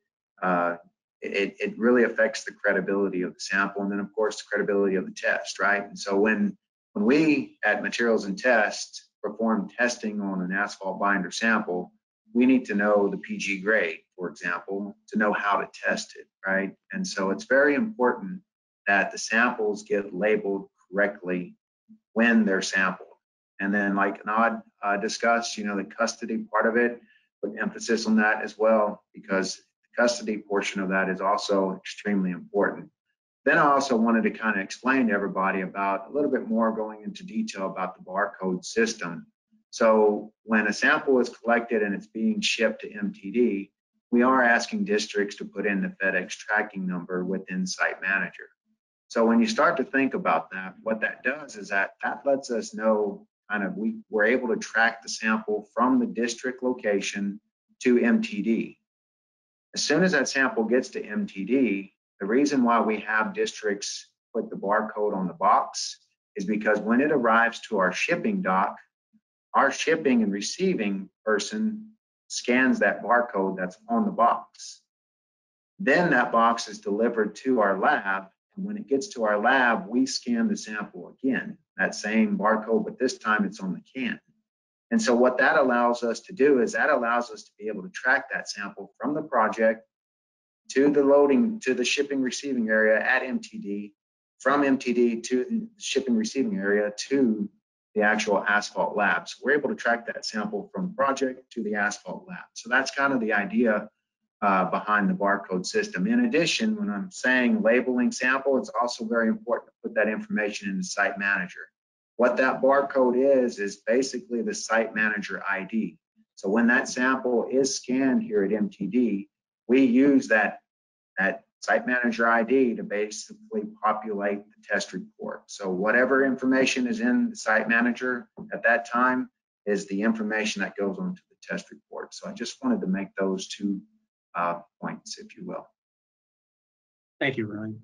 uh, it, it really affects the credibility of the sample and then of course the credibility of the test, right? And so when when we at Materials and Test perform testing on an asphalt binder sample, we need to know the PG grade, for example, to know how to test it, right? And so it's very important that the samples get labeled correctly when they're sampled. And then like Enad uh, discussed, you know, the custody part of it, with emphasis on that as well, because the custody portion of that is also extremely important. Then I also wanted to kind of explain to everybody about a little bit more going into detail about the barcode system. So when a sample is collected and it's being shipped to MTD, we are asking districts to put in the FedEx tracking number within Site Manager. So when you start to think about that, what that does is that that lets us know kind of we we're able to track the sample from the district location to MTD. As soon as that sample gets to MTD, the reason why we have districts put the barcode on the box is because when it arrives to our shipping dock, our shipping and receiving person scans that barcode that's on the box. Then that box is delivered to our lab. And when it gets to our lab, we scan the sample again, that same barcode, but this time it's on the can. And so what that allows us to do is that allows us to be able to track that sample from the project to the loading, to the shipping receiving area at MTD, from MTD to the shipping receiving area to the actual asphalt lab. So we're able to track that sample from project to the asphalt lab. So that's kind of the idea uh, behind the barcode system. In addition, when I'm saying labeling sample, it's also very important to put that information in the site manager. What that barcode is, is basically the site manager ID. So when that sample is scanned here at MTD, we use that, that site manager ID to basically populate the test report. So whatever information is in the site manager at that time is the information that goes onto the test report. So I just wanted to make those two uh, points, if you will. Thank you, Ryan.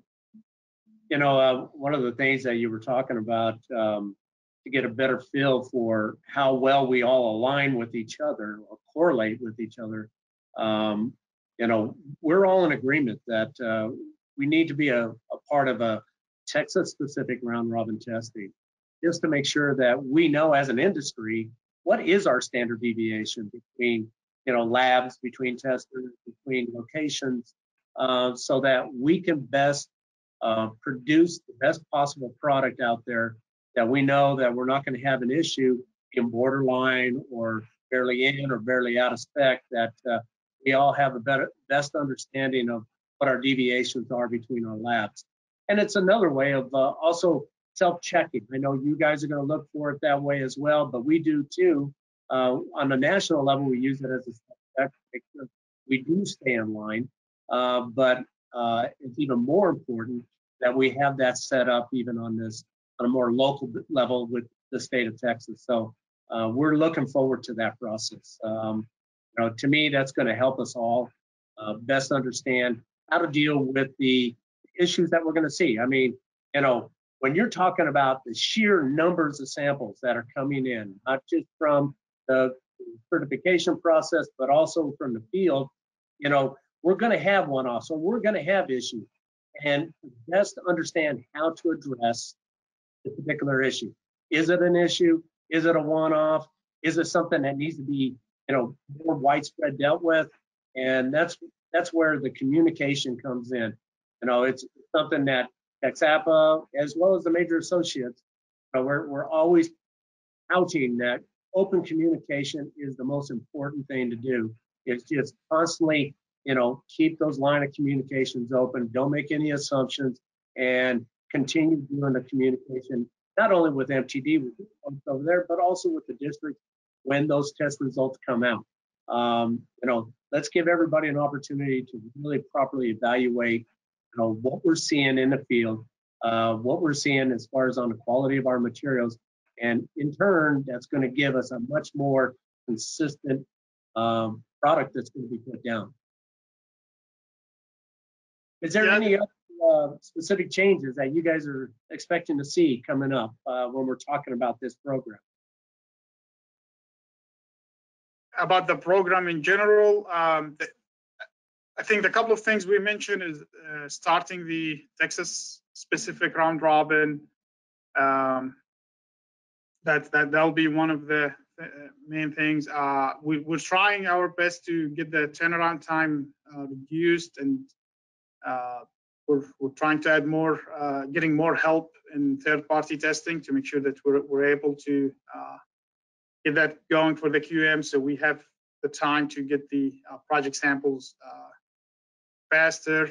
You know, uh, one of the things that you were talking about um, to get a better feel for how well we all align with each other or correlate with each other. Um, you know, we're all in agreement that uh, we need to be a, a part of a Texas specific round robin testing just to make sure that we know as an industry what is our standard deviation between you know labs between testers between locations uh, so that we can best uh, produce the best possible product out there that we know that we're not going to have an issue in borderline or barely in or barely out of spec that uh, we all have a better best understanding of what our deviations are between our labs. And it's another way of uh, also self-checking. I know you guys are going to look for it that way as well but we do too uh, on a national level we use it as a check sure we do stay in line uh, but uh, it's even more important that we have that set up even on this on a more local level with the state of Texas. So uh, we're looking forward to that process. Um, you know, to me, that's going to help us all uh, best understand how to deal with the issues that we're going to see. I mean, you know, when you're talking about the sheer numbers of samples that are coming in, not just from the certification process, but also from the field, you know, we're going to have one off. So we're going to have issues and best understand how to address the particular issue. Is it an issue? Is it a one-off? Is it something that needs to be, you know, more widespread dealt with? And that's that's where the communication comes in. You know, it's something that TxAPA, as well as the major associates, you know, we're we're always outing that open communication is the most important thing to do. It's just constantly, you know, keep those line of communications open. Don't make any assumptions, and continue doing the communication, not only with MTD with over there, but also with the district when those test results come out. Um, you know, let's give everybody an opportunity to really properly evaluate, you know, what we're seeing in the field, uh, what we're seeing as far as on the quality of our materials, and in turn, that's going to give us a much more consistent um, product that's going to be put down. Is there Yeah. any other uh, specific changes that you guys are expecting to see coming up uh, when we're talking about this program? about the program in general, um, the- I think the couple of things we mentioned is uh, starting the Texas specific round robin. Um, that that that'll be one of the uh, main things. Uh, we, we're trying our best to get the turnaround time uh, reduced, and uh, we're we're trying to add more, uh, getting more help in third-party testing to make sure that we're, we're able to uh, get that going for the QM. So we have the time to get the project samples faster.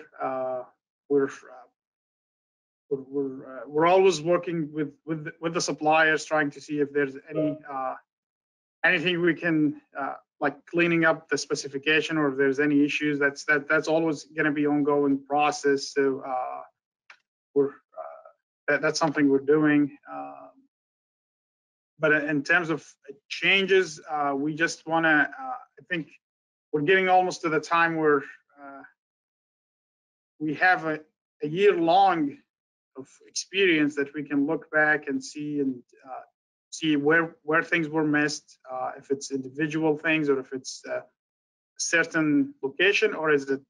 We're, we're, we're, uh, we're always working with, with, the- with the suppliers, trying to see if there's any, uh, anything we can, uh, like cleaning up the specification or if there's any issues, that's, that, that's always gonna be ongoing process. So, uh, we're, uh, that, that's something we're doing. Um, But in terms of changes, uh, we just wanna, uh, I think we're getting almost to the time where, we have a, a year long of experience that we can look back and see and uh, see where where things were missed, uh, if it's individual things or if it's uh, a certain location or is it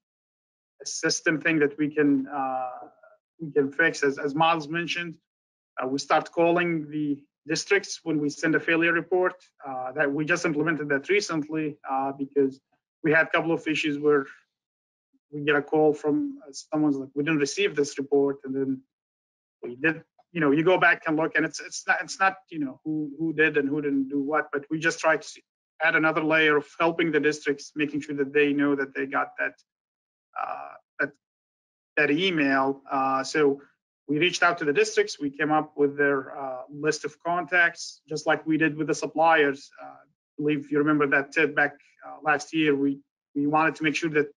a system thing that we can uh, we can fix. As as Miles mentioned, uh, we start calling the districts when we send a failure report. Uh, that we just implemented that recently because we had a couple of issues where we get a call from someone's like, we didn't receive this report, and then we did. You know, you go back and look, and it's it's not it's not you know who who did and who didn't do what, but we just try to add another layer of helping the districts, making sure that they know that they got that uh, that that email. Uh, so we reached out to the districts. We came up with their uh, list of contacts, just like we did with the suppliers. Uh, I believe you remember that Ted back uh, last year. We we wanted to make sure that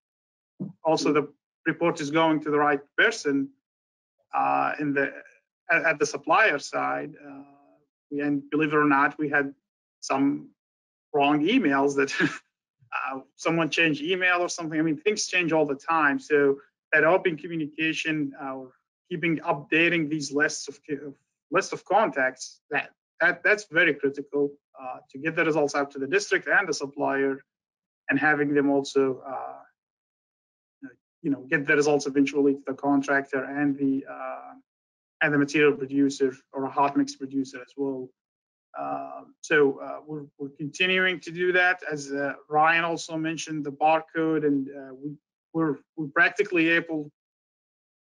also the report is going to the right person uh, in the at, at the supplier side. Uh, we, and believe it or not, we had some wrong emails that *laughs* uh, someone changed email or something. I mean, things change all the time. So that open communication, uh, keeping updating these lists of list of contacts, that that that's very critical uh, to get the results out to the district and the supplier, and having them also uh, you know get the results eventually to the contractor and the uh, and the material producer or a hot mix producer as well. Uh, so uh, we're, we're continuing to do that. As uh, Ryan also mentioned, the barcode, and uh, we, we're we're practically able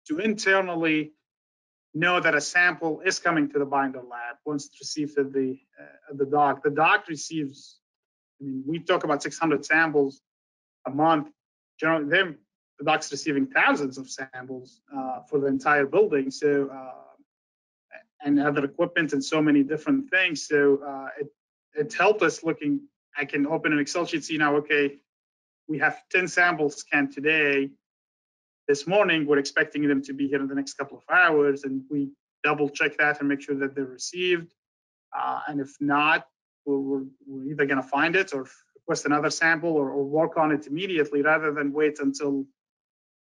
to internally know that a sample is coming to the binder lab once it's received at the uh, at the dock. The dock receives. I mean, we talk about 600 samples a month. Generally, them the dock's receiving thousands of samples uh, for the entire building. So, uh, and other equipment and so many different things. So uh, it it helped us looking. I can open an Excel sheet, see now. Okay, we have 10 samples scanned today. This morning, we're expecting them to be here in the next couple of hours, and we double check that and make sure that they're received. Uh, and if not, we're, we're, we're either going to find it or request another sample or, or work on it immediately rather than wait until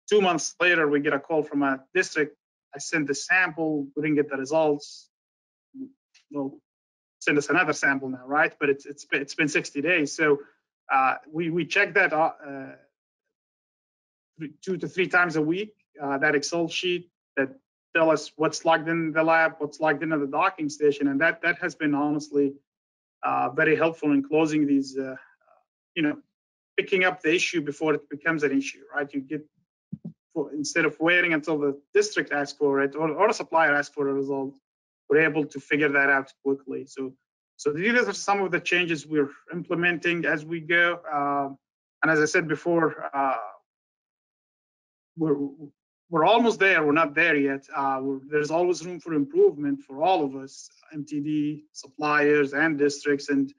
two months later, we get a call from a district. I sent the sample, we didn't get the results. Well, send us another sample now, right? But it's it's been, it's been 60 days, so uh, we we check that uh, two to three times a week. Uh, that Excel sheet that tell us what's logged in the lab, what's logged into the docking station, and that that has been honestly uh, very helpful in closing these. Uh, you know, picking up the issue before it becomes an issue, right? You get for, instead of waiting until the district asks for it or, or a supplier asks for a result, we're able to figure that out quickly. So, so these are some of the changes we're implementing as we go. Um, and as I said before, uh, we're we're almost there. We're not there yet. Uh, there's always room for improvement for all of us, MTD, suppliers, and districts, and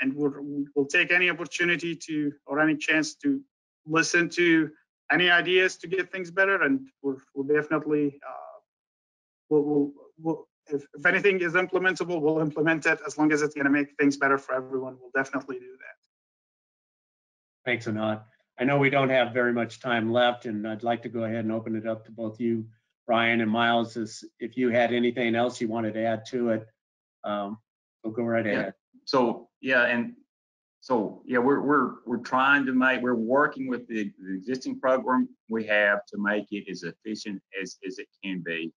and we're, we'll take any opportunity to or any chance to listen to any ideas to get things better, and we'll, we'll definitely uh, we'll, we'll, we'll if, if anything is implementable, we'll implement it as long as it's going to make things better for everyone. We'll definitely do that. Thanks, Enad. I know we don't have very much time left, and I'd like to go ahead and open it up to both you, Ryan and Miles, as if you had anything else you wanted to add to it. Um, we'll go right Yeah. ahead. So, yeah, and so, yeah, we're, we're, we're trying to make, we're working with the, the existing program we have to make it as efficient as, as it can be.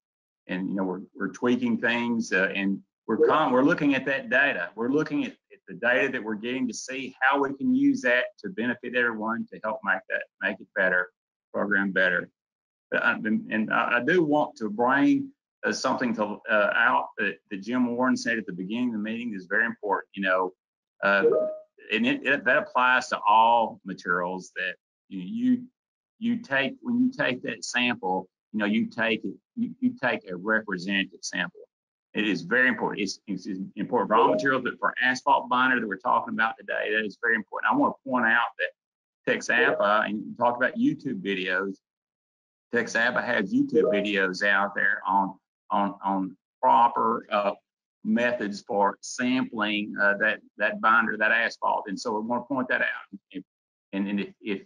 And, you know, we're, we're tweaking things uh, and we're con, we're looking at that data. We're looking at, at the data that we're getting to see how we can use that to benefit everyone to help make that, make it better, program better. But I, and and I I do want to bring uh, something to uh, out that, that Jim Warren said at the beginning of the meeting is very important. You know, uh, and it, it, that applies to all materials that you, you take when you take that sample. You know, you take it. You, you take a representative sample. It is very important. It's, it's important for all materials, but for asphalt binder that we're talking about today, that is very important. I want to point out that TXAPA, and you talked about YouTube videos. TXAPA has YouTube videos out there on on on proper uh, methods for sampling uh, that that binder, that asphalt. And so I want to point that out. If, and, and if, if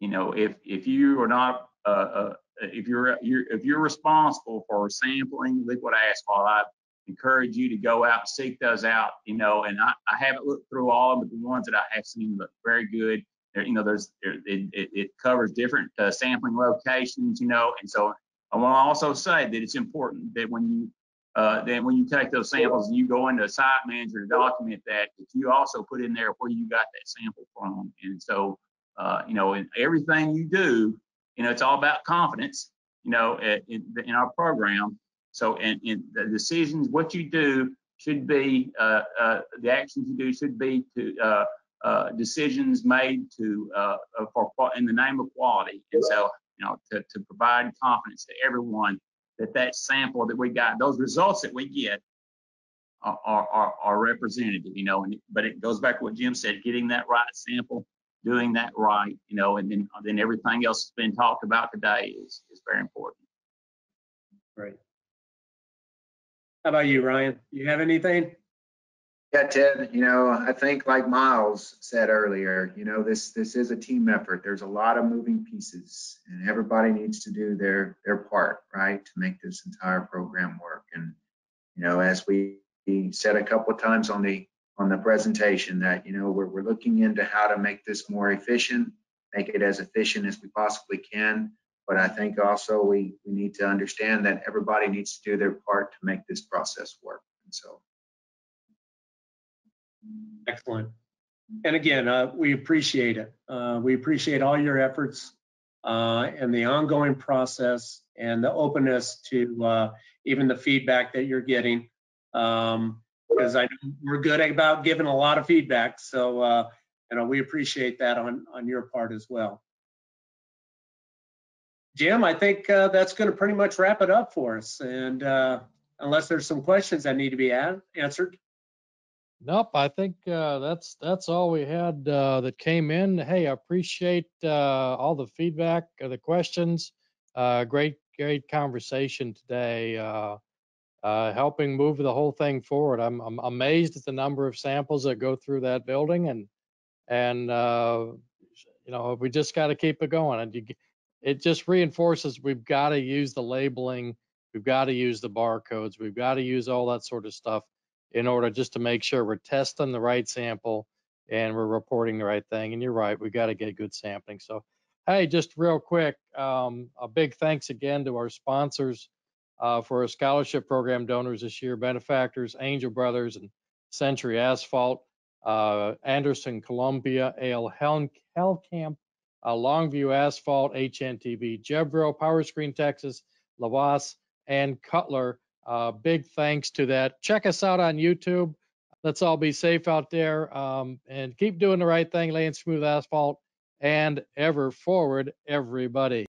you know if if you are not uh, uh, if you're, you're if you're responsible for sampling liquid asphalt, I encourage you to go out and seek those out. You know, and I, I haven't looked through all of them, but the ones that I have seen look very good. There, you know, there's it, it, it covers different uh, sampling locations. You know, and so I want to also say that it's important that when you uh, then when you take those samples and you go into a site manager to document that, you also put in there where you got that sample from. And so, uh, you know, in everything you do, you know, it's all about confidence, you know, in, in our program. So, and, the decisions, what you do should be, uh, uh, the actions you do should be to uh, uh, decisions made to uh, for in the name of quality. And so, you know, to, to provide confidence to everyone that that sample that we got, those results that we get are, are, are representative, you know, and, but it goes back to what Jim said, getting that right sample, doing that right, you know, and then, then everything else that's been talked about today is, is very important. Right. How about you, Ryan? You have anything? Yeah, Ted, you know, I think like Miles said earlier, you know, this this is a team effort. There's a lot of moving pieces and everybody needs to do their their part, right, to make this entire program work. And you know, as we said a couple of times on the on the presentation that, you know, we're we're looking into how to make this more efficient, make it as efficient as we possibly can. But I think also we we need to understand that everybody needs to do their part to make this process work. And so Excellent. And again, uh, we appreciate it. Uh, we appreciate all your efforts uh, and the ongoing process and the openness to uh, even the feedback that you're getting. Um, because I know we're good about giving a lot of feedback. So, uh, you know, we appreciate that on, on your part as well. Jim, I think uh, that's going to pretty much wrap it up for us. And unless there's some questions that need to be answered. Nope, I think uh, that's that's all we had uh, that came in. Hey, I appreciate uh, all the feedback, uh, the questions. Uh, great, great conversation today, uh, helping move the whole thing forward. I'm, I'm amazed at the number of samples that go through that building, and and you know we just got to keep it going. And you, it just reinforces we've got to use the labeling, we've got to use the barcodes, we've got to use all that sort of stuff in order just to make sure we're testing the right sample and we're reporting the right thing. And you're right, we got to get good sampling. So, hey, just real quick, um, a big thanks again to our sponsors uh, for our scholarship program donors this year, benefactors, Angel Brothers and Century Asphalt, uh, Anderson Columbia, Ale Hell, Helmcamp, uh, Longview Asphalt, HNTB, Jebro, Power Screen Texas, Lavas, and Cutler. Uh, big thanks to that. Check us out on YouTube. Let's all be safe out there um, and keep doing the right thing, laying smooth asphalt and ever forward, everybody.